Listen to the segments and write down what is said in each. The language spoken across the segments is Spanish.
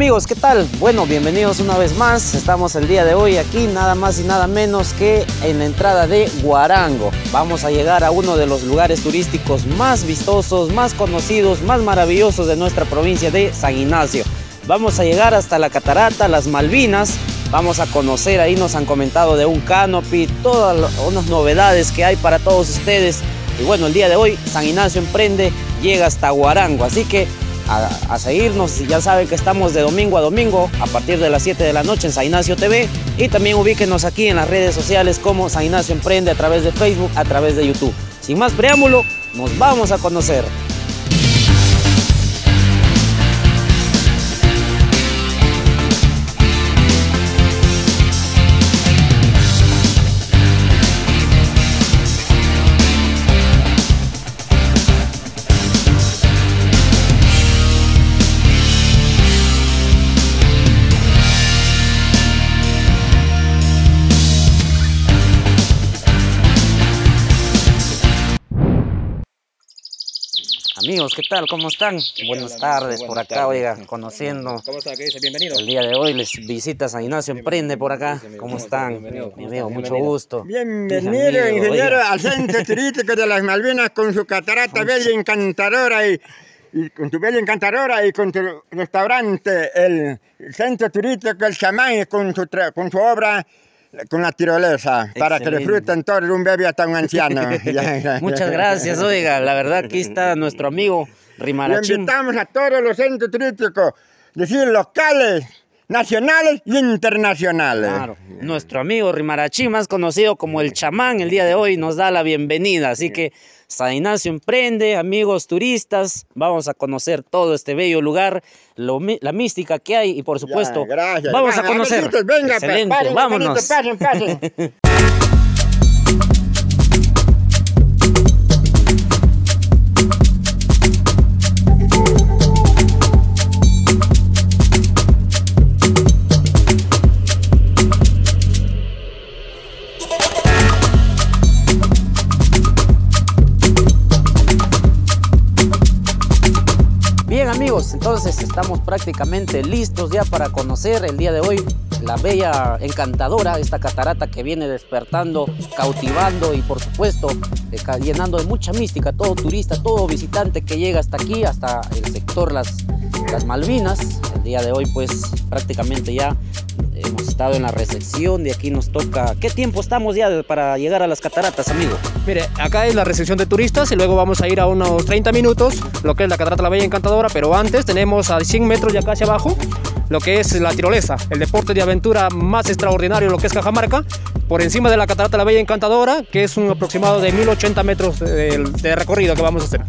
Amigos, ¿qué tal? Bueno, bienvenidos una vez más. Estamos el día de hoy aquí nada más y nada menos que en la entrada de Guarango. Vamos a llegar a uno de los lugares turísticos más vistosos, más conocidos, más maravillosos de nuestra provincia de San Ignacio. Vamos a llegar hasta la catarata, las Malvinas. Vamos a conocer, ahí nos han comentado de un canopy, todas unas novedades que hay para todos ustedes. Y bueno, el día de hoy San Ignacio Emprende llega hasta Guarango, así que a, seguirnos. Ya saben que estamos de domingo a domingo a partir de las 7 de la noche en San Ignacio TV. Y también ubíquenos aquí en las redes sociales como San Ignacio Emprende a través de Facebook, a través de YouTube. Sin más preámbulo, nos vamos a conocer. Amigos, ¿qué tal? ¿Cómo están? Buenas tardes por acá, oiga, conociendo. ¿Cómo está? ¿Qué dice? Bienvenido. El día de hoy les visita San Ignacio Emprende por acá. ¿Cómo están? Mi amigo, mucho gusto. Bienvenido, ingeniero, al centro turístico de las Malvinas con su catarata bella encantadora y, con tu bella encantadora y con tu restaurante, el centro turístico El Chamán con su, con su obra con la tirolesa, para que disfruten todo un bebé hasta un anciano. Muchas gracias, oiga, la verdad aquí está nuestro amigo Rimarachín. invitamos a todos los centros turísticos, decir locales, nacionales y internacionales. Claro, nuestro amigo Rimarachín, más conocido como el chamán, el día de hoy nos da la bienvenida, así que San Ignacio Emprende, amigos turistas, vamos a conocer todo este bello lugar, la mística que hay y por supuesto, vamos a conocer. Venga, Excelente, vámonos. pasen, entonces estamos prácticamente listos ya para conocer el día de hoy la bella, encantadora, esta catarata que viene despertando, cautivando y por supuesto eh, llenando de mucha mística todo turista, todo visitante que llega hasta aquí, hasta el sector Las, las Malvinas. El día de hoy pues prácticamente ya hemos estado en la recepción, de aquí nos toca... ¿Qué tiempo estamos ya para llegar a las cataratas, amigo? Mire, acá es la recepción de turistas y luego vamos a ir a unos 30 minutos, lo que es la catarata La Bella Encantadora, pero antes tenemos a 100 metros ya acá hacia abajo lo que es la tirolesa, el deporte de aventura más extraordinario, lo que es Cajamarca, por encima de la catarata La Bella Encantadora, que es un aproximado de 1080 metros de, recorrido que vamos a hacer.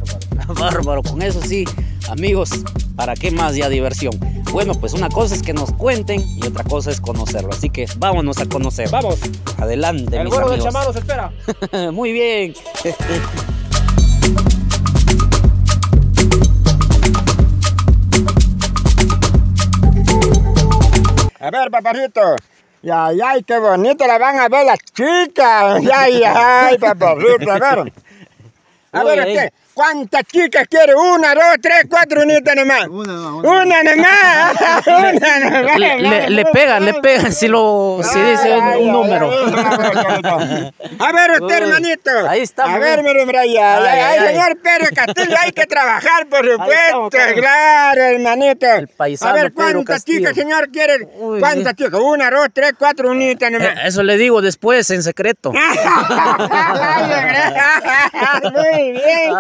Bárbaro, con eso sí, amigos, ¿para qué más ya diversión? Bueno, pues una cosa es que nos cuenten y otra cosa es conocerlo, así que vámonos a conocer. Vamos. Adelante, El del chamán nos espera. Muy bien. A ver, papacito. Ya, ya, qué bonito la van a ver las chicas. Ya, ya, papacito, a ver. A ver, ¿qué? ¿Cuántas chicas quiere? Una, dos, tres, cuatro unitas nomás. Una nomás. Una nomás. una nomás. Le, le, pegan, le pegan si, lo, si dice un, número. A ver usted, hermanito. Ahí está. A ver, mire, ya. Ay, señor Pedro Castillo, hay que trabajar, por supuesto. Claro, hermanito. El paisano A ver, ¿cuántas chicas, señor, quiere? ¿Cuántas chicas? Una, dos, tres, cuatro unitas nomás. Eh, eso le digo después, en secreto. Muy bien.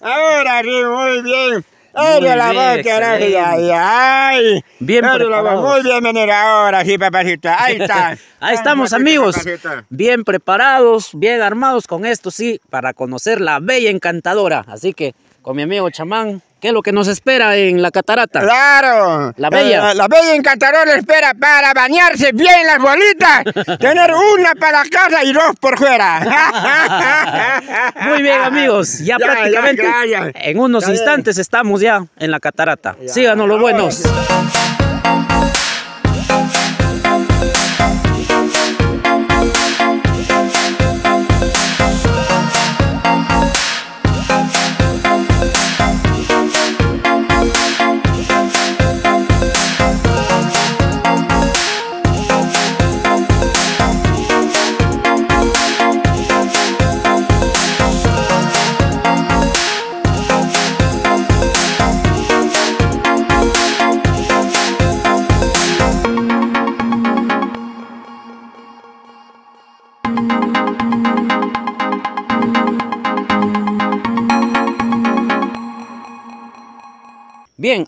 Ahora sí, muy bien. Abre la boca, ay, ay. Bien preparados. Muy bien, venir ahora sí, papacito. Ahí está. Ahí estamos, amigos. Bien preparados, bien armados con esto, sí, para conocer la bella encantadora. Así que, con mi amigo chamán, ¿Qué es lo que nos espera en la catarata? Claro. La bella. Eh, la bella encantadora espera para bañarse bien las bolitas, tener una para la casa y dos por fuera. Muy bien, amigos. Ya, prácticamente en unos instantes estamos ya en la catarata. Síganos los buenos.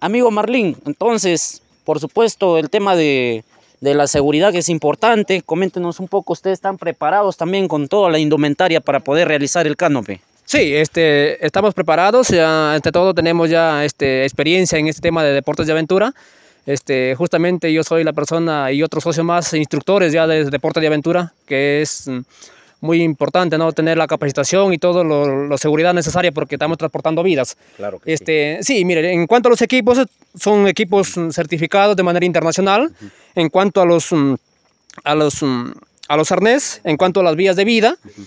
Amigo Marlín, entonces, por supuesto, el tema de, de, la seguridad es importante. Coméntenos un poco, ¿ustedes están preparados también con toda la indumentaria para poder realizar el canopy? Sí, este, estamos preparados, ya, ante todo tenemos ya este, experiencia en este tema de deportes de aventura. Este, justamente yo soy la persona y otros socios más instructores ya de deportes de aventura, que es muy importante, ¿no? Tener la capacitación y todo lo, la seguridad necesaria porque estamos transportando vidas. Claro que este, sí. Sí, mire, en cuanto a los equipos, son equipos certificados de manera internacional. Uh -huh. En cuanto a los, a los, a los arnés, en cuanto a las vías de vida, uh -huh.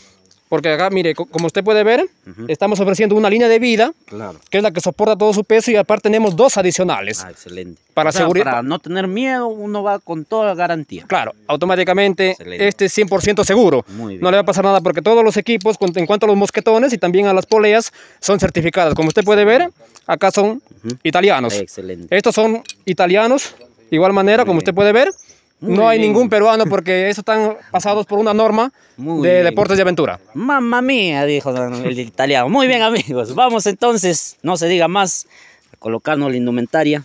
Porque acá, mire, como usted puede ver, uh -huh. estamos ofreciendo una línea de vida, claro. que es la que soporta todo su peso y aparte tenemos dos adicionales. Ah, excelente. Para, o sea, seguridad. para no tener miedo, uno va con toda garantía. Claro, automáticamente excelente. este es 100% seguro. Muy bien. No le va a pasar nada porque todos los equipos, en cuanto a los mosquetones y también a las poleas, son certificadas. Como usted puede ver, acá son italianos. Excelente. Estos son italianos, igual manera, Muy como bien. usted puede ver. Muy no hay bien. ningún peruano porque estos están pasados por una norma Muy de bien. deportes de aventura. Mamma mía, dijo el italiano. Muy bien, amigos. Vamos entonces, no se diga más, a colocarnos la indumentaria.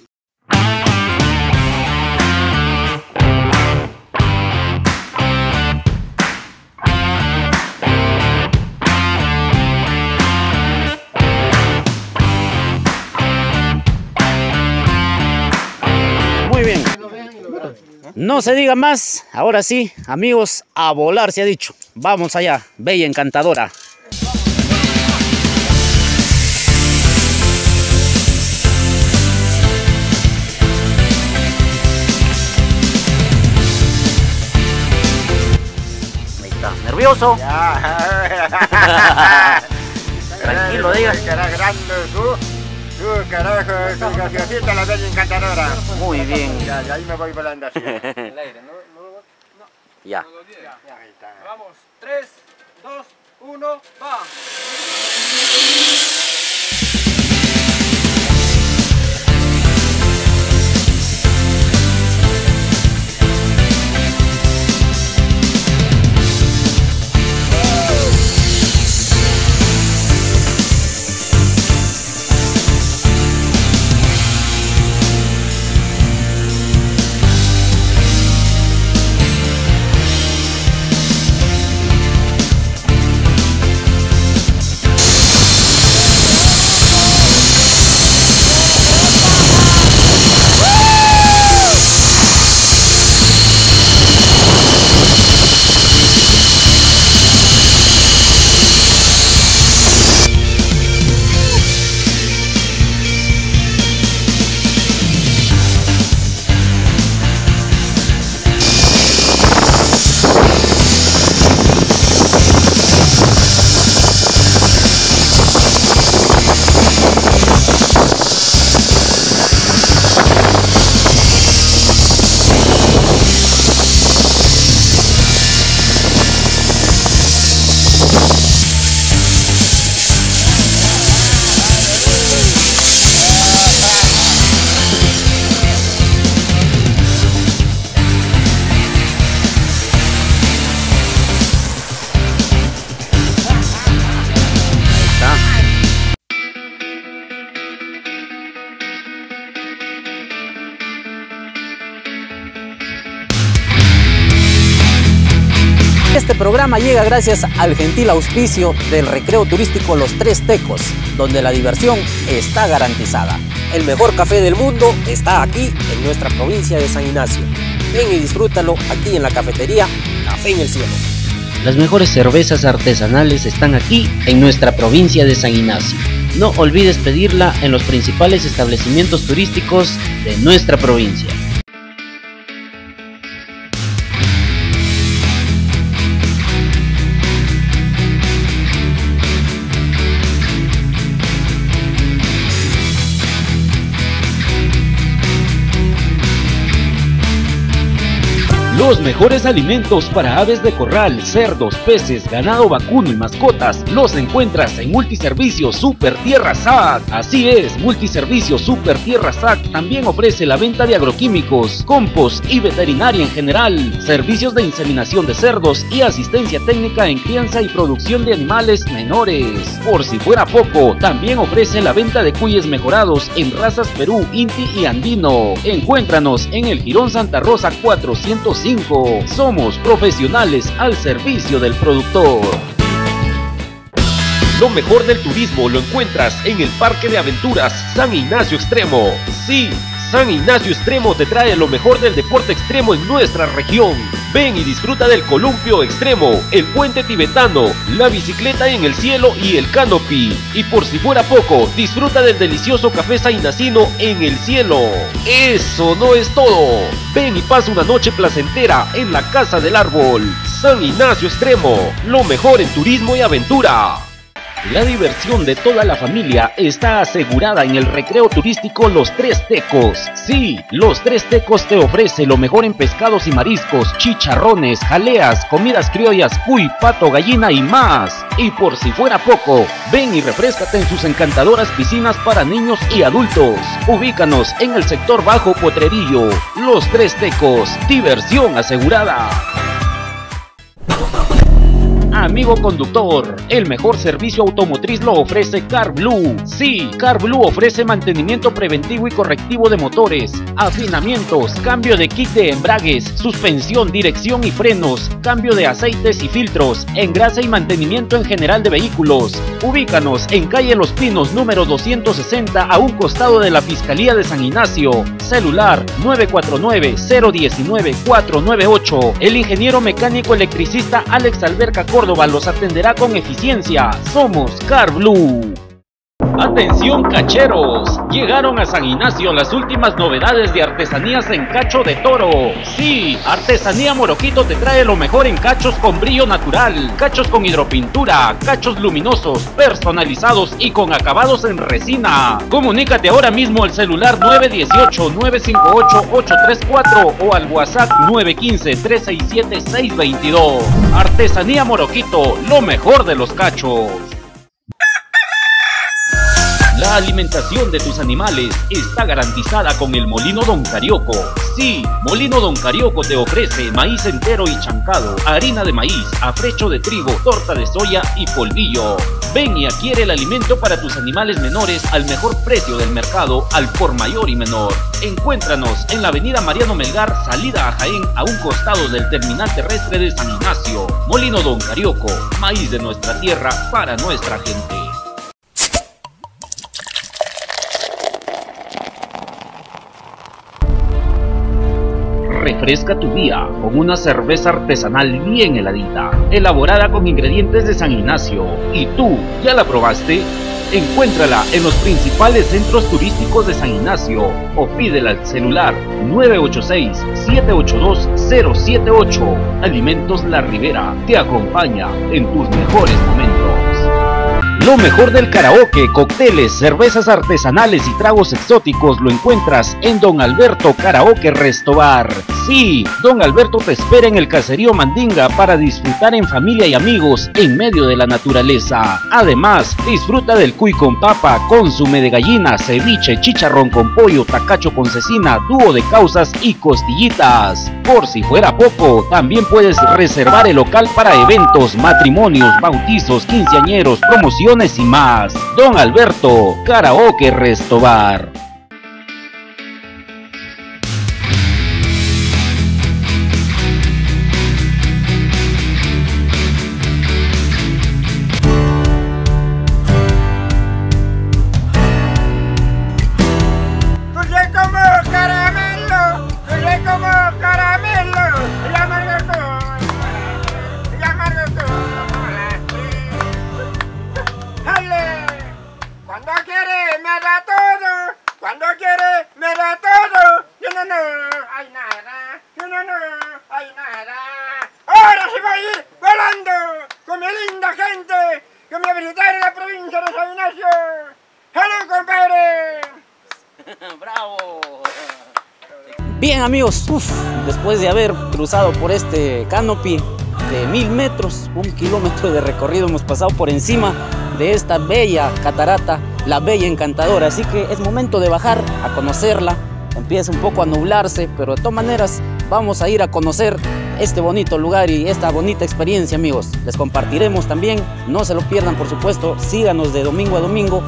No se diga más. Ahora sí, amigos, a volar se ha dicho. Vamos allá, bella encantadora. Ahí está, nervioso. Tranquilo, diga. Será grande tú. Carajo, tu gaseosita la bella encantadora. Muy bien. Ya, ya ahí me voy volando así. Ya. Ahí está. Vamos, 3, 2, 1, va. Programa llega gracias al gentil auspicio del recreo turístico Los Tres Tecos, donde la diversión está garantizada. El mejor café del mundo está aquí en nuestra provincia de San Ignacio. Ven y disfrútalo aquí en la cafetería Café en el Cielo. Las mejores cervezas artesanales están aquí en nuestra provincia de San Ignacio. No olvides pedirla en los principales establecimientos turísticos de nuestra provincia. Los mejores alimentos para aves de corral, cerdos, peces, ganado vacuno y mascotas los encuentras en Multiservicio Super Tierra SAC. Así es, Multiservicio Super Tierra SAC también ofrece la venta de agroquímicos, compost y veterinaria en general, servicios de inseminación de cerdos y asistencia técnica en crianza y producción de animales menores. Por si fuera poco, también ofrece la venta de cuyes mejorados en razas Perú, Inti y Andino. Encuéntranos en el Girón Santa Rosa 405 somos profesionales al servicio del productor. Lo mejor del turismo lo encuentras en el Parque de Aventuras San Ignacio Extremo. Sí, San Ignacio Extremo te trae lo mejor del deporte extremo en nuestra región. Ven y disfruta del columpio extremo, el puente tibetano, la bicicleta en el cielo y el canopy. Y por si fuera poco, disfruta del delicioso café sainacino en el cielo. Eso no es todo. Ven y pasa una noche placentera en la Casa del Árbol. San Ignacio Extremo, lo mejor en turismo y aventura. La diversión de toda la familia está asegurada en el recreo turístico Los Tres Tecos. Sí, Los Tres Tecos te ofrece lo mejor en pescados y mariscos, chicharrones, jaleas, comidas criollas, cuy, pato, gallina y más. Y por si fuera poco, ven y refrescate en sus encantadoras piscinas para niños y adultos. Ubícanos en el sector bajo Potrerillo. Los Tres Tecos, diversión asegurada. Amigo conductor, el mejor servicio automotriz lo ofrece Car Blue. Sí, Car Blue ofrece mantenimiento preventivo y correctivo de motores, afinamientos, cambio de kit de embragues, suspensión, dirección y frenos, cambio de aceites y filtros, engrase y mantenimiento en general de vehículos. Ubícanos en calle Los Pinos número 260 a un costado de la Fiscalía de San Ignacio. Celular 949-019-498. El ingeniero mecánico electricista Alex Alberca Los atenderá con eficiencia. Somos Car Blue. Atención cacheros, llegaron a San Ignacio las últimas novedades de artesanías en cacho de toro. Sí, Artesanía Moroquito te trae lo mejor en cachos con brillo natural, cachos con hidropintura, cachos luminosos, personalizados y con acabados en resina. Comunícate ahora mismo al celular 918-958-834 o al WhatsApp 915-367-622. Artesanía Moroquito, lo mejor de los cachos. La alimentación de tus animales está garantizada con el Molino Don Carioco. Sí, Molino Don Carioco te ofrece maíz entero y chancado, harina de maíz, afrecho de trigo, torta de soya y polvillo. Ven y adquiere el alimento para tus animales menores al mejor precio del mercado, al por mayor y menor. Encuéntranos en la avenida Mariano Melgar, salida a Jaén, a un costado del terminal terrestre de San Ignacio. Molino Don Carioco, maíz de nuestra tierra para nuestra gente. Refresca tu día con una cerveza artesanal bien heladita, elaborada con ingredientes de San Ignacio. ¿Y tú, ya la probaste? Encuéntrala en los principales centros turísticos de San Ignacio o pídela al celular 986-782-078. Alimentos La Ribera te acompaña en tus mejores momentos. Lo mejor del karaoke, cócteles, cervezas artesanales y tragos exóticos lo encuentras en Don Alberto Karaoke Restobar. Sí, Don Alberto te espera en el caserío Mandinga para disfrutar en familia y amigos en medio de la naturaleza. Además, disfruta del cuy con papa, consume de gallina, ceviche, chicharrón con pollo, tacacho con cecina, dúo de causas y costillitas. Por si fuera poco, también puedes reservar el local para eventos, matrimonios, bautizos, quinceañeros, promociones y más. Don Alberto, Karaoke Restobar. Después de haber cruzado por este canopy de mil metros, un kilómetro de recorrido, hemos pasado por encima de esta bella catarata, la bella encantadora. Así que es momento de bajar a conocerla. Empieza un poco a nublarse, pero de todas maneras vamos a ir a conocer este bonito lugar y esta bonita experiencia, amigos. Les compartiremos también, no se lo pierdan, por supuesto. Síganos de domingo a domingo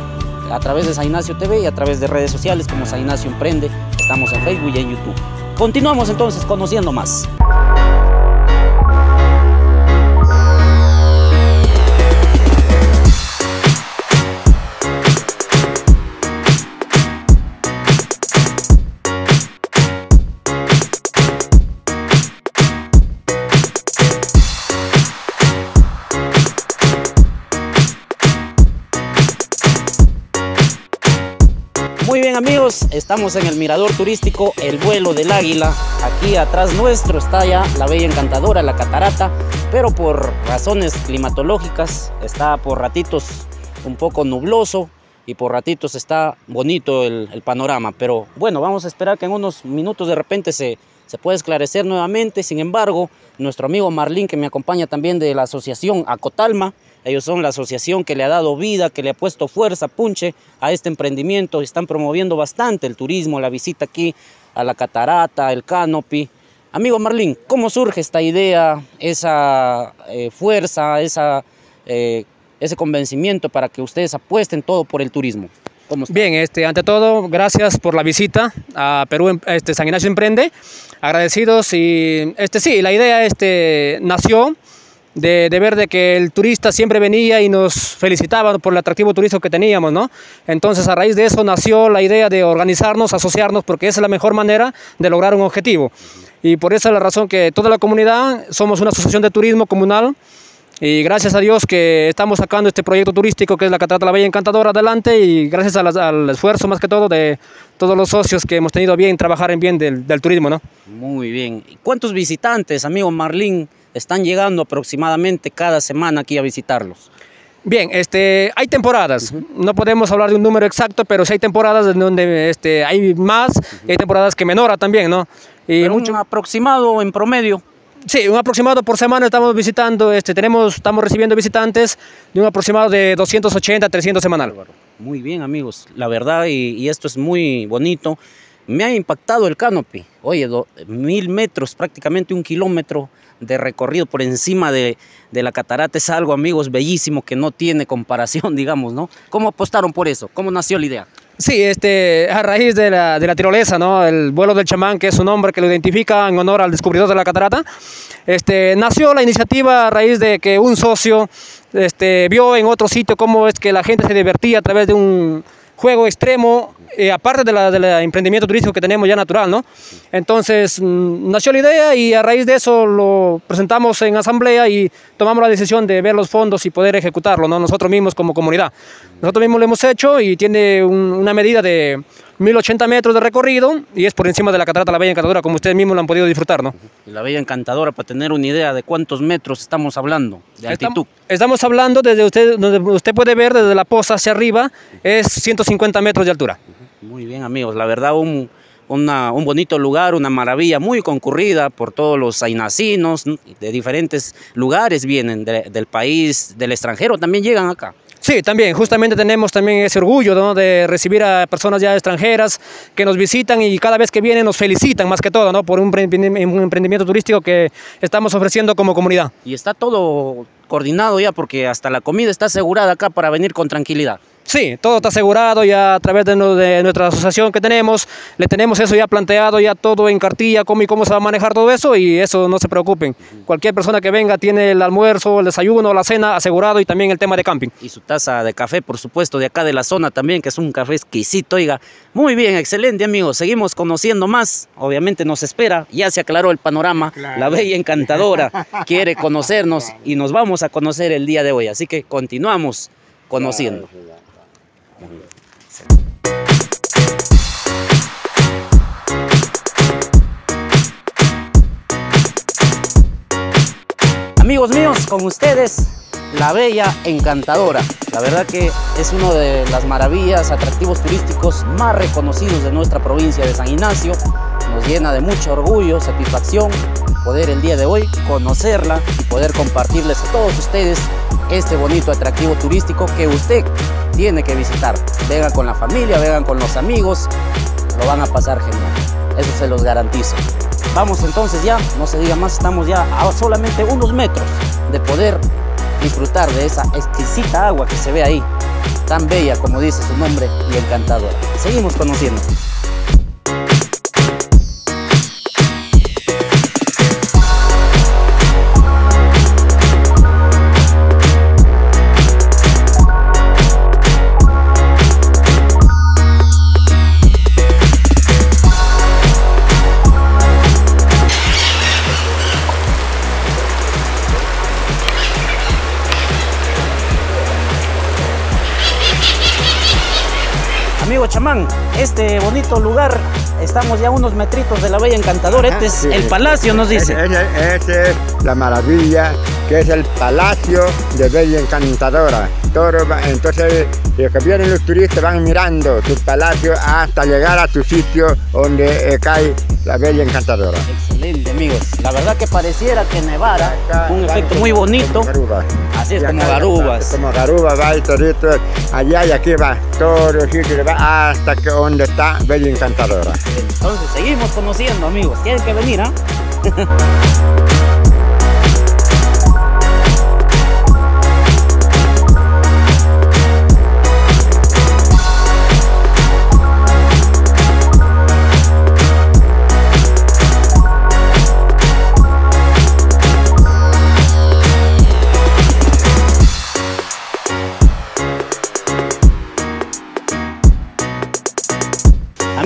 a través de San Ignacio TV y a través de redes sociales como San Ignacio Emprende. Estamos en Facebook y en YouTube. Continuamos entonces conociendo más. Estamos en el mirador turístico El Vuelo del Águila. Aquí atrás nuestro está ya la bella encantadora, la catarata, pero por razones climatológicas está por ratitos un poco nubloso y por ratitos está bonito el, el panorama. Pero bueno, vamos a esperar que en unos minutos de repente se, se pueda esclarecer nuevamente. Sin embargo, nuestro amigo Marlín, que me acompaña también de la asociación Acotalma, ellos son la asociación que le ha dado vida, que le ha puesto fuerza, punche a este emprendimiento. Están promoviendo bastante el turismo, la visita aquí a la catarata, el canopy. Amigo Marlín, ¿cómo surge esta idea, esa eh, fuerza, esa, eh, ese convencimiento para que ustedes apuesten todo por el turismo? Bien, este, ante todo, gracias por la visita a Perú, este, San Ignacio Emprende. Agradecidos y, este, sí, la idea este, nació de, ver de que el turista siempre venía y nos felicitaba por el atractivo turístico que teníamos, ¿no? Entonces, a raíz de eso nació la idea de organizarnos, asociarnos, porque esa es la mejor manera de lograr un objetivo. Y por esa es la razón que toda la comunidad somos una asociación de turismo comunal y gracias a Dios que estamos sacando este proyecto turístico que es la Catarata La Bella Encantadora adelante y gracias a al esfuerzo más que todo de todos los socios que hemos tenido bien trabajar en bien del, del turismo, ¿no? Muy bien. ¿Cuántos visitantes, amigo Marlín, están llegando aproximadamente cada semana aquí a visitarlos? Bien, este, hay temporadas, uh -huh. no podemos hablar de un número exacto, pero sí hay temporadas en donde este, hay más, uh -huh. hay temporadas que menora también, ¿no? Y pero mucho... un aproximado en promedio. Sí, un aproximado por semana estamos visitando, este, tenemos, estamos recibiendo visitantes de un aproximado de 280 a 300 semanal. Muy bien amigos, la verdad y, y esto es muy bonito. Me ha impactado el canopy, oye, do, mil metros, prácticamente un kilómetro de recorrido por encima de, de, la catarata es algo, amigos, bellísimo que no tiene comparación, digamos, ¿no? ¿Cómo apostaron por eso? ¿Cómo nació la idea? Sí, este, a raíz de la, de la tirolesa, ¿no? El vuelo del chamán, que es un nombre que lo identifica en honor al descubridor de la catarata. Este, nació la iniciativa a raíz de que un socio este, vio en otro sitio cómo es que la gente se divertía a través de un juego extremo, eh, aparte del de la emprendimiento turístico que tenemos ya natural, ¿no? Entonces mmm, nació la idea y a raíz de eso lo presentamos en asamblea y tomamos la decisión de ver los fondos y poder ejecutarlo, ¿no? Nosotros mismos como comunidad. Nosotros mismos lo hemos hecho y tiene un, una medida de 1080 metros de recorrido y es por encima de la catarata La Bella Encantadora, como ustedes mismos lo han podido disfrutar, ¿no? La Bella Encantadora, para tener una idea de cuántos metros estamos hablando de altitud. Estamos, estamos hablando desde usted, donde usted puede ver desde la poza hacia arriba, es 150 metros de altura. Muy bien, amigos, la verdad un, una, un bonito lugar, una maravilla muy concurrida por todos los ainacinos de diferentes lugares vienen de, del país, del extranjero también llegan acá. Sí, también, justamente tenemos también ese orgullo de recibir a personas ya extranjeras que nos visitan y cada vez que vienen nos felicitan más que todo ¿no? por un emprendimiento turístico que estamos ofreciendo como comunidad. Y está todo coordinado ya porque hasta la comida está asegurada acá para venir con tranquilidad. Sí, todo está asegurado ya a través de, de, nuestra asociación que tenemos, le tenemos eso ya planteado, ya todo en cartilla, cómo y cómo se va a manejar todo eso y eso no se preocupen. Cualquier persona que venga tiene el almuerzo, el desayuno, la cena asegurado y también el tema de camping. Y su taza de café, por supuesto, de acá de la zona también, que es un café exquisito, oiga. Muy bien, excelente amigos, seguimos conociendo más, obviamente nos espera, ya se aclaró el panorama, claro. la bella encantadora quiere conocernos y nos vamos a conocer el día de hoy, así que continuamos conociendo. Claro. Amigos míos, con ustedes, la Bella Encantadora. La verdad que es una de las maravillas, atractivos turísticos más reconocidos de nuestra provincia de San Ignacio. nos llena de mucho orgullo, satisfacción poder el día de hoy conocerla y poder compartirles a todos ustedes este bonito atractivo turístico que usted tiene que visitar. Vengan con la familia, vengan con los amigos, lo van a pasar genial. Eso se los garantizo. Vamos entonces ya, no se diga más, estamos ya a solamente unos metros de poder disfrutar de esa exquisita agua que se ve ahí, tan bella como dice su nombre y encantadora. Seguimos conociendo. Este bonito lugar, estamos ya a unos metritos de la Bella Encantadora. Este es sí. el palacio, nos dice. Esa es la maravilla, que es el Palacio de Bella Encantadora. Todo entonces, los que vienen los turistas van mirando tu palacio hasta llegar a tu sitio donde eh, cae la Bella Encantadora. Excelente, amigos. La verdad que pareciera que nevara, Acá un efecto muy bonito. Así es como garubas. Como garubas va y todito, allá y aquí va, todo el sitio va hasta que donde está Bella Encantadora. Entonces seguimos conociendo, amigos. Tienen que venir, ¿ah?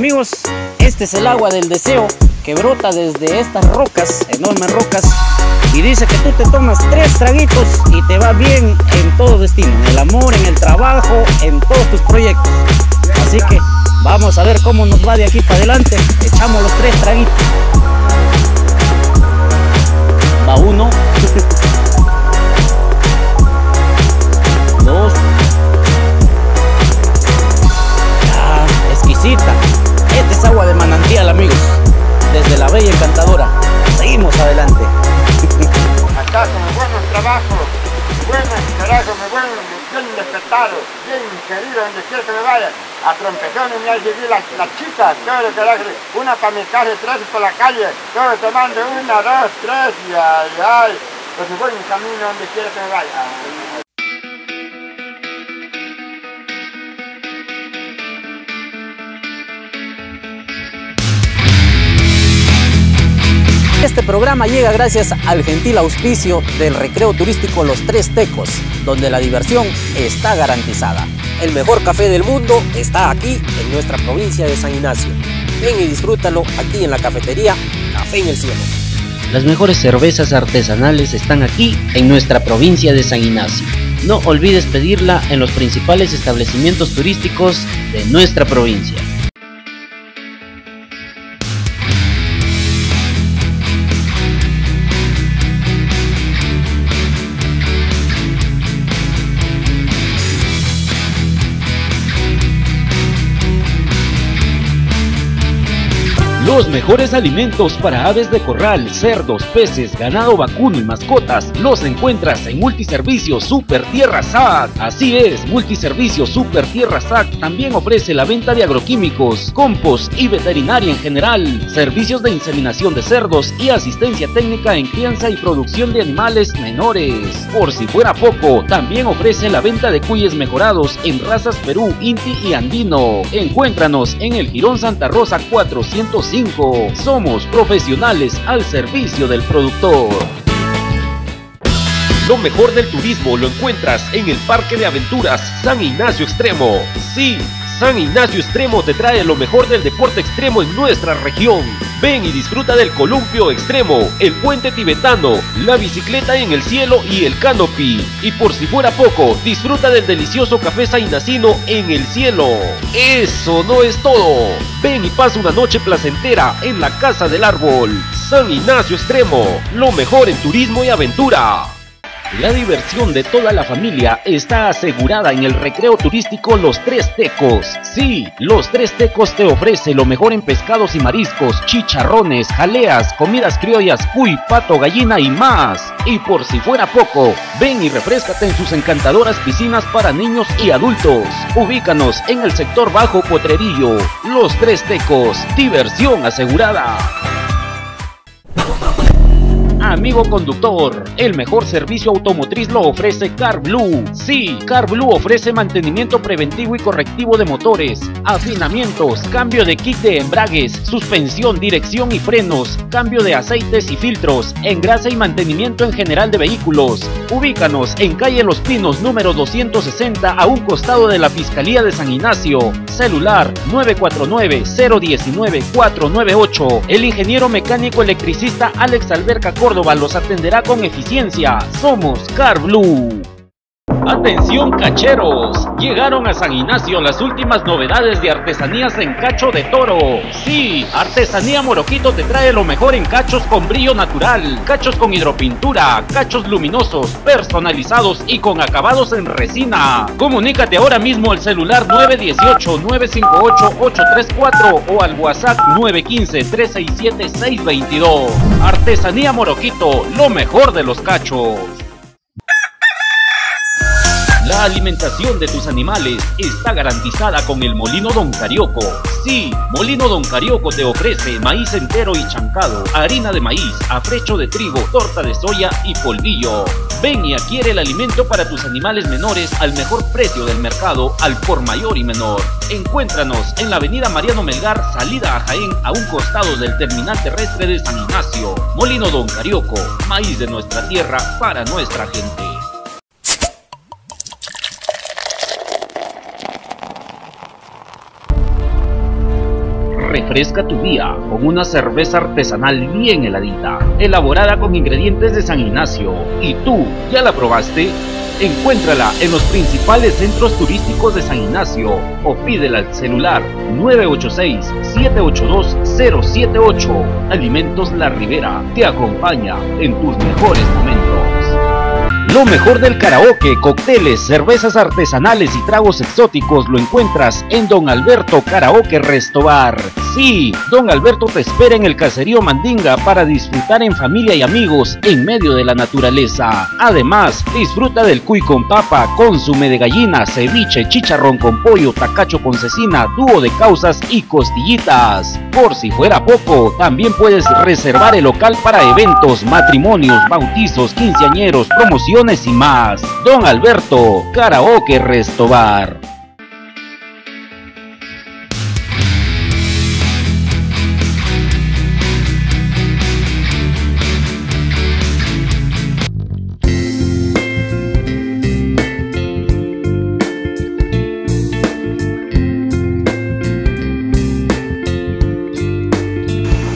Amigos, este es el agua del deseo que brota desde estas rocas, enormes rocas, y dice que tú te tomas tres traguitos y te va bien en todo destino, en el amor, en el trabajo, en todos tus proyectos. Así que vamos a ver cómo nos va de aquí para adelante. Echamos los tres traguitos. Va uno. agua de manantial, amigos. Desde la Bella Encantadora. Seguimos adelante. Acá buenos trabajos, buenos trabajos, muy buenos, bien respetados, bien queridos, donde quiera que me vaya. A trompezones me ha llegado las la chicas, todo hace, una para mi casa, tres por la calle, todo tomando una, dos, tres, y ay, ay. Pues me voy en camino donde quiera que me vaya. Este programa llega gracias al gentil auspicio del recreo turístico Los Tres Tecos, donde la diversión está garantizada. El mejor café del mundo está aquí en nuestra provincia de San Ignacio. Ven y disfrútalo aquí en la cafetería Café en el Cielo. Las mejores cervezas artesanales están aquí en nuestra provincia de San Ignacio. No olvides pedirla en los principales establecimientos turísticos de nuestra provincia. Los mejores alimentos para aves de corral, cerdos, peces, ganado vacuno y mascotas los encuentras en Multiservicio Super Tierra SAC. Así es, Multiservicio Super Tierra SAC también ofrece la venta de agroquímicos, compost y veterinaria en general, servicios de inseminación de cerdos y asistencia técnica en crianza y producción de animales menores. Por si fuera poco, también ofrece la venta de cuyes mejorados en razas Perú, Inti y Andino. Encuéntranos en el Girón Santa Rosa 405. Somos profesionales al servicio del productor. Lo mejor del turismo lo encuentras en el Parque de Aventuras San Ignacio Extremo. Sí, San Ignacio Extremo te trae lo mejor del deporte extremo en nuestra región. Ven y disfruta del columpio extremo, el puente tibetano, la bicicleta en el cielo y el canopy. Y por si fuera poco, disfruta del delicioso café sainacino en el cielo. Eso no es todo. Ven y pasa una noche placentera en la Casa del Árbol. San Ignacio Extremo, lo mejor en turismo y aventura. La diversión de toda la familia está asegurada en el recreo turístico Los Tres Tecos. Sí, Los Tres Tecos te ofrece lo mejor en pescados y mariscos, chicharrones, jaleas, comidas criollas, cuy, pato, gallina y más. Y por si fuera poco, ven y refrescate en sus encantadoras piscinas para niños y adultos. Ubícanos en el sector Bajo Potrerillo. Los Tres Tecos, diversión asegurada. Amigo conductor, el mejor servicio automotriz lo ofrece Car Blue. Sí, Car Blue ofrece mantenimiento preventivo y correctivo de motores, afinamientos, cambio de kit de embragues, suspensión, dirección y frenos, cambio de aceites y filtros, engrase y mantenimiento en general de vehículos. Ubícanos en calle Los Pinos número 260 a un costado de la Fiscalía de San Ignacio. Celular 949-019-498. El ingeniero mecánico electricista Alex Alberca Córdoba los atenderá con eficiencia. Somos Car Blue. Atención cacheros, llegaron a San Ignacio las últimas novedades de artesanías en cacho de toro. Sí, Artesanía Moroquito te trae lo mejor en cachos con brillo natural, cachos con hidropintura, cachos luminosos, personalizados y con acabados en resina. Comunícate ahora mismo al celular 918-958-834 o al WhatsApp 915-367-622. Artesanía Moroquito, lo mejor de los cachos. La alimentación de tus animales está garantizada con el Molino Don Carioco. Sí, Molino Don Carioco te ofrece maíz entero y chancado, harina de maíz, afrecho de trigo, torta de soya y polvillo. Ven y adquiere el alimento para tus animales menores al mejor precio del mercado, al por mayor y menor. Encuéntranos en la avenida Mariano Melgar, salida a Jaén, a un costado del terminal terrestre de San Ignacio. Molino Don Carioco, maíz de nuestra tierra para nuestra gente. Refresca tu día con una cerveza artesanal bien heladita, elaborada con ingredientes de San Ignacio. ¿Y tú, ya la probaste? Encuéntrala en los principales centros turísticos de San Ignacio o pídela al celular 986-782-078. Alimentos La Ribera te acompaña en tus mejores momentos. Lo mejor del karaoke, cócteles, cervezas artesanales y tragos exóticos lo encuentras en Don Alberto Karaoke Restobar. Sí, Don Alberto te espera en el caserío Mandinga para disfrutar en familia y amigos en medio de la naturaleza. Además, disfruta del cuy con papa, consume de gallina, ceviche, chicharrón con pollo, tacacho con cecina, dúo de causas y costillitas. Por si fuera poco, también puedes reservar el local para eventos, matrimonios, bautizos, quinceañeros, promociones y más. Don Alberto, Karaoke Restobar.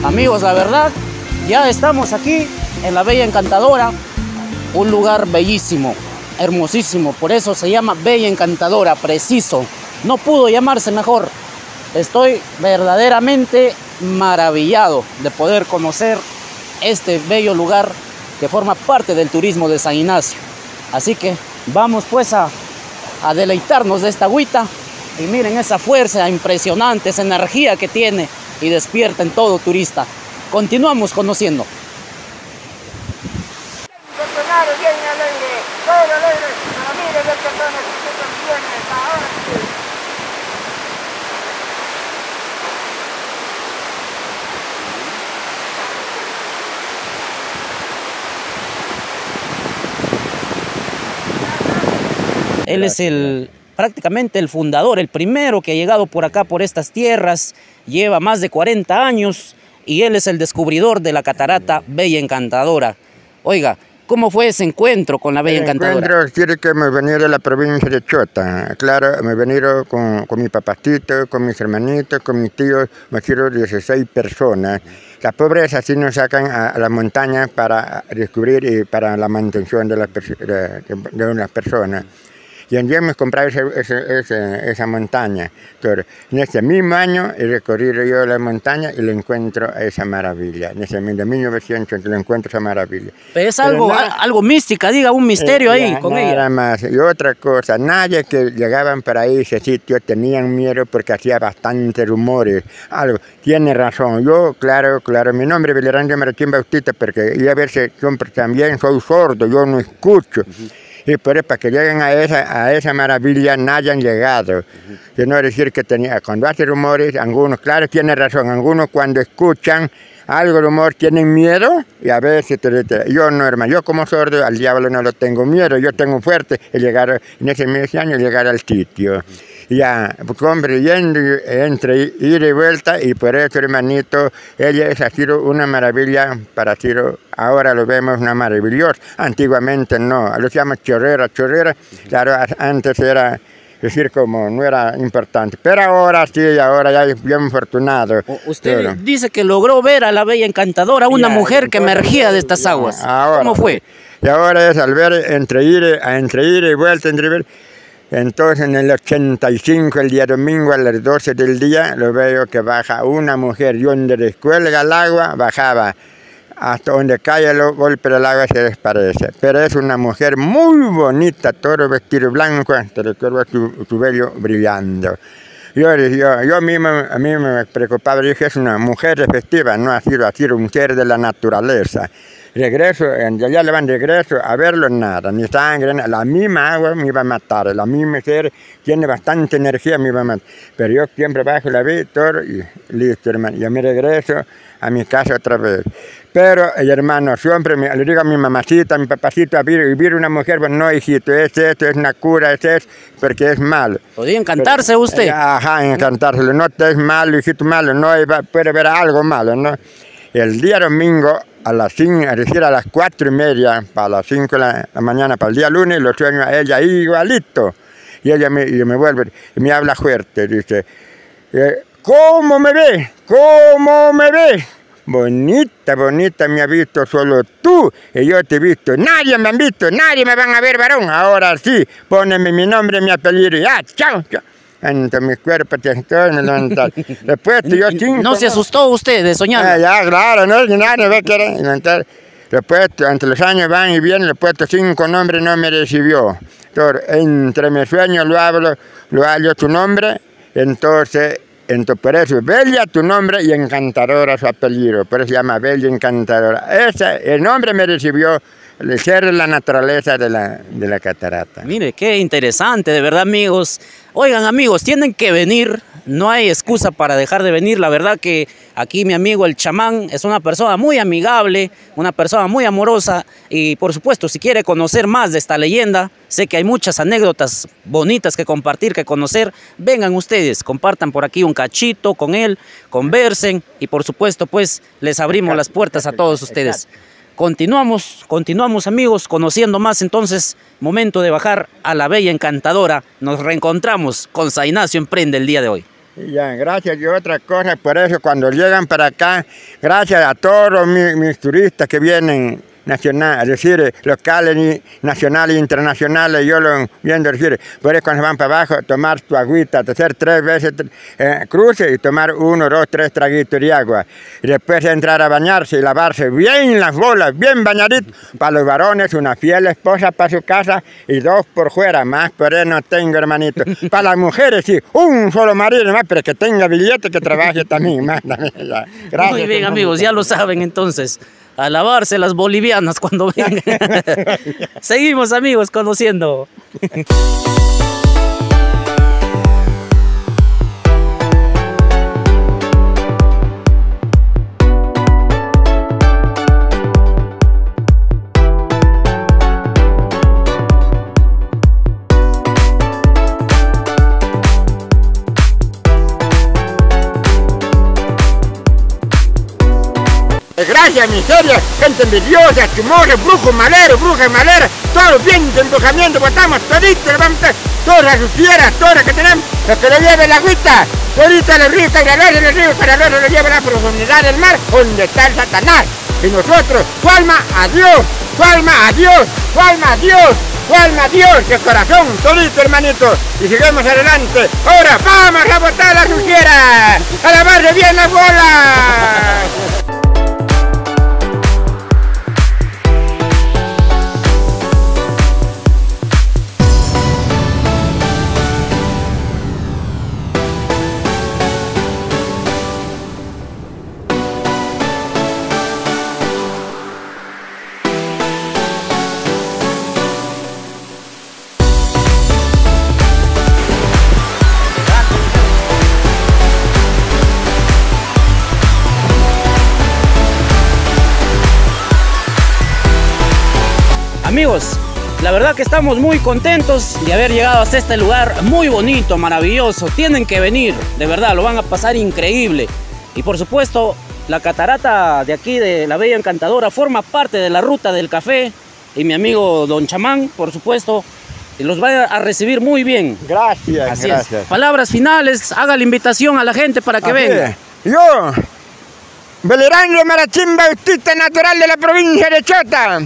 Amigos, la verdad, ya estamos aquí en la Bella Encantadora, un lugar bellísimo, hermosísimo, por eso se llama Bella Encantadora, preciso. No pudo llamarse mejor. Estoy verdaderamente maravillado de poder conocer este bello lugar que forma parte del turismo de San Ignacio. Así que vamos pues a, deleitarnos de esta agüita y miren esa fuerza impresionante, esa energía que tiene y despierta en todo turista. Continuamos conociendo. bien alegre, todo alegre, para miles de personas que se viernes, ahora sí. Él es el prácticamente el fundador, el primero que ha llegado por acá, por estas tierras, lleva más de 40 años y él es el descubridor de la catarata Bella Encantadora. Oiga, ¿cómo fue ese encuentro con la Bella El Encantadora? encuentro quiere que me venía de la provincia de Chota. Claro, me vinieron con, con mi papacito, con mis hermanitos, con mis tíos, me quiero 16 personas. Las pobres así nos sacan a, a las montañas para descubrir y para la mantención de las, de, de- de las personas. Y un día hemos comprado ese- ese- ese- esa montaña. Entonces, en ese mismo año he recorrido yo la montaña y le encuentro esa maravilla. En ese de 1900 le encuentro esa maravilla. Pero es Pero algo, nada- al- algo mística, diga, un misterio Eh, ahí ya, con nada ella. más. Y otra cosa, nadie que llegaban para ahí ese sitio tenían miedo porque hacía bastante rumores. Algo, tiene razón. Yo, claro, claro, mi nombre es Belerán de Martín Bautista porque yo a veces siempre también soy sordo, yo no escucho. Y por eso, para que lleguen a esa, a esa maravilla, nadie han llegado. Que no decir que tenía, cuando hace rumores, algunos, claro, tiene razón, algunos cuando escuchan algo rumor tienen miedo y a veces yo no hermano yo como sordo al diablo no lo tengo miedo. Yo tengo fuerte el llegar en ese mismo año llegar al sitio ya y- entre ir y vuelta y por eso hermanito ella es sido una maravilla para Ciro ahora lo vemos una maravillosa antiguamente no lo llaman chorrera chorrera claro antes era decir como no era importante pero ahora sí ahora ya es bien afortunado Usted dice que logró ver a la bella encantadora, una Ya, mujer que emergía de estas aguas. ahora, ¿Cómo fue? Y ahora es al ver entre ir, entre ir y vuelta, entre ir. Entonces en el 85, el día domingo a las 12 del día, lo veo que baja una mujer y donde descuelga el agua, bajaba hasta donde cae el golpe del agua se desaparece. Pero es una mujer muy bonita, todo vestido blanco, hasta recuerdo su, vello brillando. Yo, yo, yo mismo, a mí me preocupaba, dije, es una mujer efectiva, no ha sido, ha sido un ser de la naturaleza. Regreso, realidad le van regreso a verlo, nada, ni sangre, nada. la misma agua me iba a matar, la misma ser tiene bastante energía, me iba a matar. Pero yo siempre bajo la todo, y listo, hermano, yo me regreso a mi casa otra vez. Pero, el hermano, siempre me, le digo a mi mamacita, a mi papacito, a vivir, vivir una mujer, pues no, hijito, es esto, es una cura, es eso, porque es malo. ¿Podría encantarse Pero- usted? Ajá, encantárselo. No es malo, hijito malo, no puede ver algo malo, ¿no? El día domingo, a las cinco, es decir, a las cuatro y media, para las cinco de la, mañana, para el día lunes, lo sueño a ella igualito. Y ella me, y me vuelve, y me habla fuerte, dice, eh, ¿cómo me ve? ¿Cómo me ve? Bonita, bonita me ha visto solo tú y yo te he visto. Nadie me han visto, nadie me van a ver varón. Ahora sí, poneme mi nombre, mi apellido y ya, chao, chao. Entre mis cuerpos te estoy me levantar. Después yo cinco. ¿No se asustó usted de soñar? Ah, ya, claro, no nadie ve que era inventar. Después, entre los años van y vienen, le he puesto cinco nombres, no me recibió. Entonces, entre mis sueños lo hablo, lo hallo tu nombre, entonces, entonces por eso, Bella tu nombre y Encantadora su apellido, por eso se llama Bella Encantadora. Ese, el nombre me recibió ser la naturaleza de la, de la catarata. Mire, qué interesante, de verdad, amigos. Oigan, amigos, tienen que venir. No hay excusa para dejar de venir. La verdad que aquí mi amigo el chamán es una persona muy amigable, una persona muy amorosa. Y por supuesto, si quiere conocer más de esta leyenda, sé que hay muchas anécdotas bonitas que compartir, que conocer. Vengan ustedes, compartan por aquí un cachito con él, conversen. Y por supuesto, pues les abrimos las puertas a todos ustedes. Continuamos, continuamos amigos, conociendo más entonces, momento de bajar a la bella encantadora. Nos reencontramos con San Ignacio Emprende el día de hoy. Ya, gracias. Y otra cosa, por eso cuando llegan para acá, gracias a todos mis turistas que vienen nacional, es decir, locales, nacionales e internacionales, yo lo viendo, es decir, por eso cuando van para abajo, tomar tu agüita, hacer tres veces eh, cruce y tomar uno, dos, tres traguitos de agua. Y después entrar a bañarse y lavarse bien las bolas, bien bañaditos. Para los varones, una fiel esposa para su casa y dos por fuera, más por ahí no tengo, hermanito. Para las mujeres, sí, un solo marido más, pero que tenga billete, que trabaje también. Más, también. Gracias, Muy bien amigos, ya lo saben entonces. A lavarse las bolivianas cuando vengan. Seguimos amigos conociendo. Gracias, miseria, gente envidiosa, chumores, brujos, maleros, brujas, maleras, todos bien de embrujamiento, botamos todito, le vamos a todas sus fieras, todas las que tenemos, lo que le lleve la agüita, todito los ríos, para en el río, para luego le lleve a la profundidad del mar, donde está el Satanás. Y nosotros, su alma a Dios, su alma a Dios, su alma a Dios, tu alma, Dios, de corazón, todito, hermanito. Y seguimos adelante. Ahora, vamos a botar la suciera. A lavarse bien las bolas. Amigos, la verdad que estamos muy contentos de haber llegado hasta este lugar muy bonito, maravilloso. Tienen que venir, de verdad, lo van a pasar increíble. Y por supuesto, la catarata de aquí de la Bella Encantadora forma parte de la ruta del café. Y mi amigo Don Chamán, por supuesto, los va a recibir muy bien. Gracias, Así gracias. es. Palabras finales, haga la invitación a la gente para que Así venga. es. Yo, Belerano Marachín Bautista Natural de la provincia de Chota.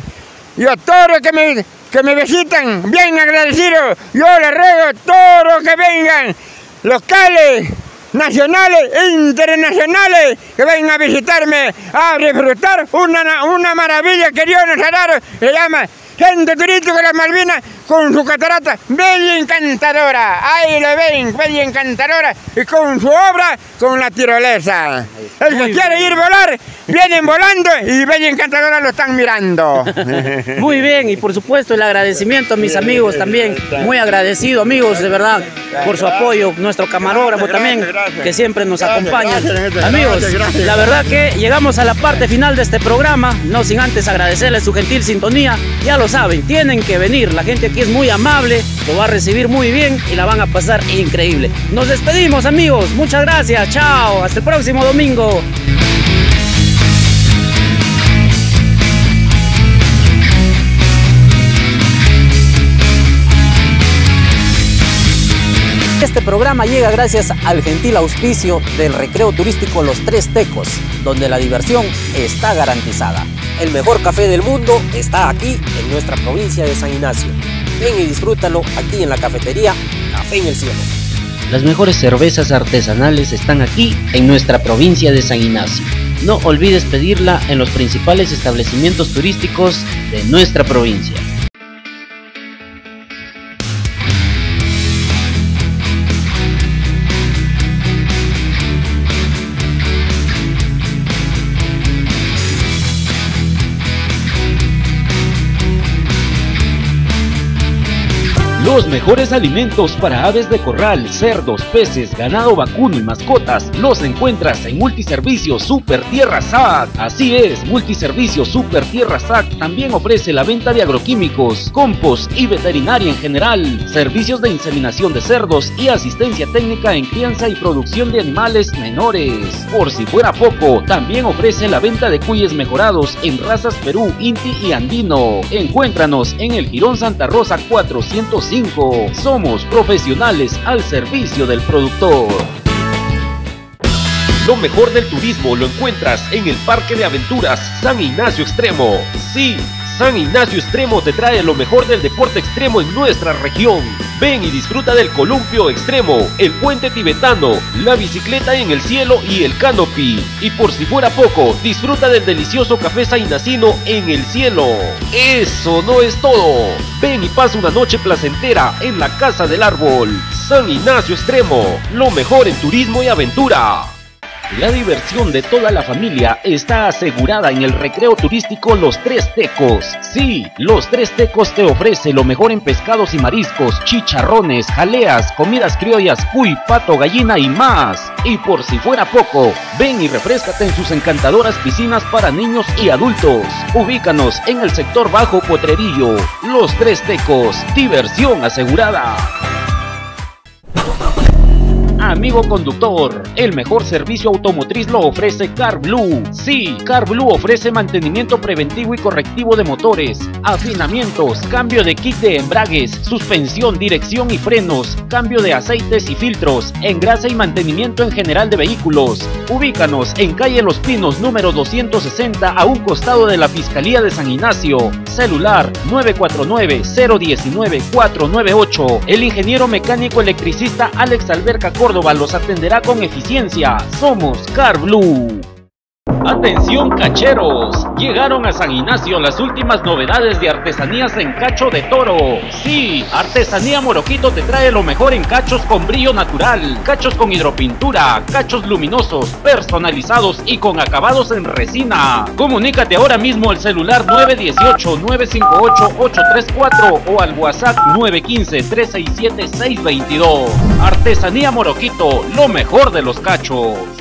Y a todos los que me, que me visitan, bien agradecido. Yo les ruego a todos los que vengan, locales, nacionales e internacionales, que vengan a visitarme, a disfrutar una, una maravilla que Dios nos ha dado. Se llama Centro Turístico de las Malvinas con su catarata bella encantadora. Ahí lo ven, bella encantadora. Y con su obra, con la tirolesa. El que quiere ir a volar, vienen volando y bella encantadora lo están mirando. Muy bien, y por supuesto el agradecimiento a mis amigos también, muy agradecido amigos, de verdad, por su apoyo, nuestro camarógrafo también, que siempre nos acompaña. Amigos, la verdad que llegamos a la parte final de este programa, no sin antes agradecerles su gentil sintonía, ya lo saben, tienen que venir, la gente aquí es muy amable, lo va a recibir muy bien y la van a pasar increíble. Nos despedimos amigos, muchas gracias, chao, hasta el próximo domingo. Este programa llega gracias al gentil auspicio del recreo turístico Los Tres Tecos, donde la diversión está garantizada. El mejor café del mundo está aquí en nuestra provincia de San Ignacio. Ven y disfrútalo aquí en la cafetería Café en el Cielo. Las mejores cervezas artesanales están aquí en nuestra provincia de San Ignacio. No olvides pedirla en los principales establecimientos turísticos de nuestra provincia. Los mejores alimentos para aves de corral, cerdos, peces, ganado vacuno y mascotas los encuentras en Multiservicio Super Tierra SAC. Así es, Multiservicio Super Tierra SAC también ofrece la venta de agroquímicos, compost y veterinaria en general, servicios de inseminación de cerdos y asistencia técnica en crianza y producción de animales menores. Por si fuera poco, también ofrece la venta de cuyes mejorados en razas Perú, Inti y Andino. Encuéntranos en el Girón Santa Rosa 405. Somos profesionales al servicio del productor. Lo mejor del turismo lo encuentras en el Parque de Aventuras San Ignacio Extremo. Sí, San Ignacio Extremo te trae lo mejor del deporte extremo en nuestra región. Ven y disfruta del columpio extremo, el puente tibetano, la bicicleta en el cielo y el canopy. Y por si fuera poco, disfruta del delicioso café sainacino en el cielo. Eso no es todo. Ven y pasa una noche placentera en la Casa del Árbol. San Ignacio Extremo, lo mejor en turismo y aventura. La diversión de toda la familia está asegurada en el recreo turístico Los Tres Tecos. Sí, Los Tres Tecos te ofrece lo mejor en pescados y mariscos, chicharrones, jaleas, comidas criollas, cuy, pato, gallina y más. Y por si fuera poco, ven y refrescate en sus encantadoras piscinas para niños y adultos. Ubícanos en el sector bajo Potrerillo. Los Tres Tecos, diversión asegurada. Amigo conductor, el mejor servicio automotriz lo ofrece Car Blue. Sí, Car Blue ofrece mantenimiento preventivo y correctivo de motores, afinamientos, cambio de kit de embragues, suspensión, dirección y frenos, cambio de aceites y filtros, engrase y mantenimiento en general de vehículos. Ubícanos en calle Los Pinos número 260 a un costado de la Fiscalía de San Ignacio. Celular 949-019-498. El ingeniero mecánico electricista Alex Alberca Córdoba los atenderá con eficiencia. Somos Car Blue. Atención cacheros, llegaron a San Ignacio las últimas novedades de artesanías en cacho de toro. Sí, Artesanía Moroquito te trae lo mejor en cachos con brillo natural, cachos con hidropintura, cachos luminosos, personalizados y con acabados en resina. Comunícate ahora mismo al celular 918-958-834 o al WhatsApp 915-367-622. Artesanía Moroquito, lo mejor de los cachos.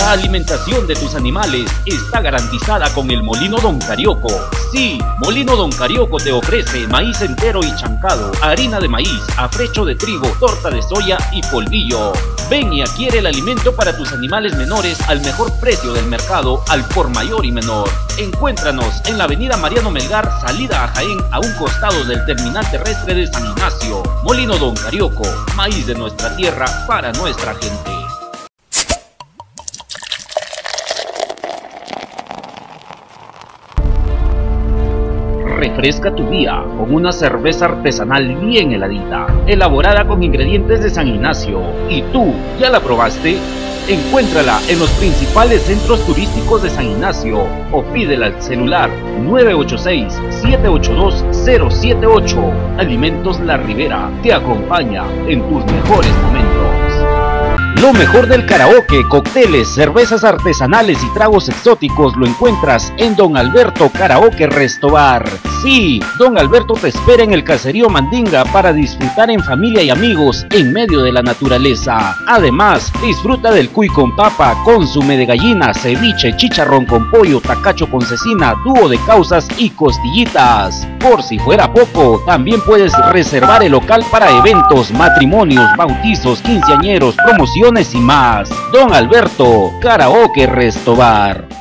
La alimentación de tus animales está garantizada con el Molino Don Carioco. Sí, Molino Don Carioco te ofrece maíz entero y chancado, harina de maíz, afrecho de trigo, torta de soya y polvillo. Ven y adquiere el alimento para tus animales menores al mejor precio del mercado, al por mayor y menor. Encuéntranos en la avenida Mariano Melgar, salida a Jaén, a un costado del terminal terrestre de San Ignacio. Molino Don Carioco, maíz de nuestra tierra para nuestra gente. Refresca tu día con una cerveza artesanal bien heladita, elaborada con ingredientes de San Ignacio. ¿Y tú, ya la probaste? Encuéntrala en los principales centros turísticos de San Ignacio o pídela al celular 986-782-078. Alimentos La Ribera te acompaña en tus mejores momentos. Lo mejor del karaoke, cócteles, cervezas artesanales y tragos exóticos lo encuentras en Don Alberto Karaoke Restobar. Sí, Don Alberto te espera en el caserío Mandinga para disfrutar en familia y amigos en medio de la naturaleza. Además, disfruta del cuy con papa, consume de gallina, ceviche, chicharrón con pollo, tacacho con cecina, dúo de causas y costillitas. Por si fuera poco, también puedes reservar el local para eventos, matrimonios, bautizos, quinceañeros, promociones y más. Don Alberto, Karaoke Restobar.